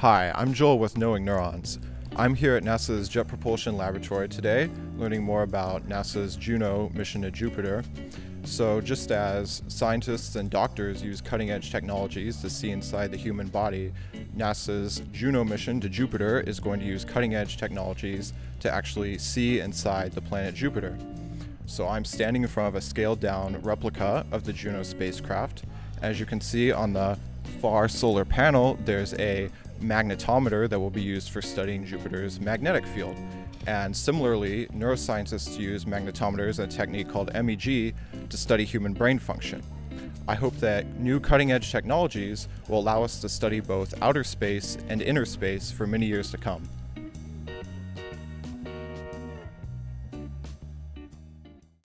Hi, I'm Joel with Knowing Neurons. I'm here at NASA's Jet Propulsion Laboratory today, learning more about NASA's Juno mission to Jupiter. So, just as scientists and doctors use cutting edge technologies to see inside the human body, NASA's Juno mission to Jupiter is going to use cutting edge technologies to actually see inside the planet Jupiter. So, I'm standing in front of a scaled down replica of the Juno spacecraft. As you can see on the far solar panel, there's a magnetometer that will be used for studying Jupiter's magnetic field. And similarly, neuroscientists use magnetometers and a technique called MEG to study human brain function. I hope that new cutting edge technologies will allow us to study both outer space and inner space for many years to come.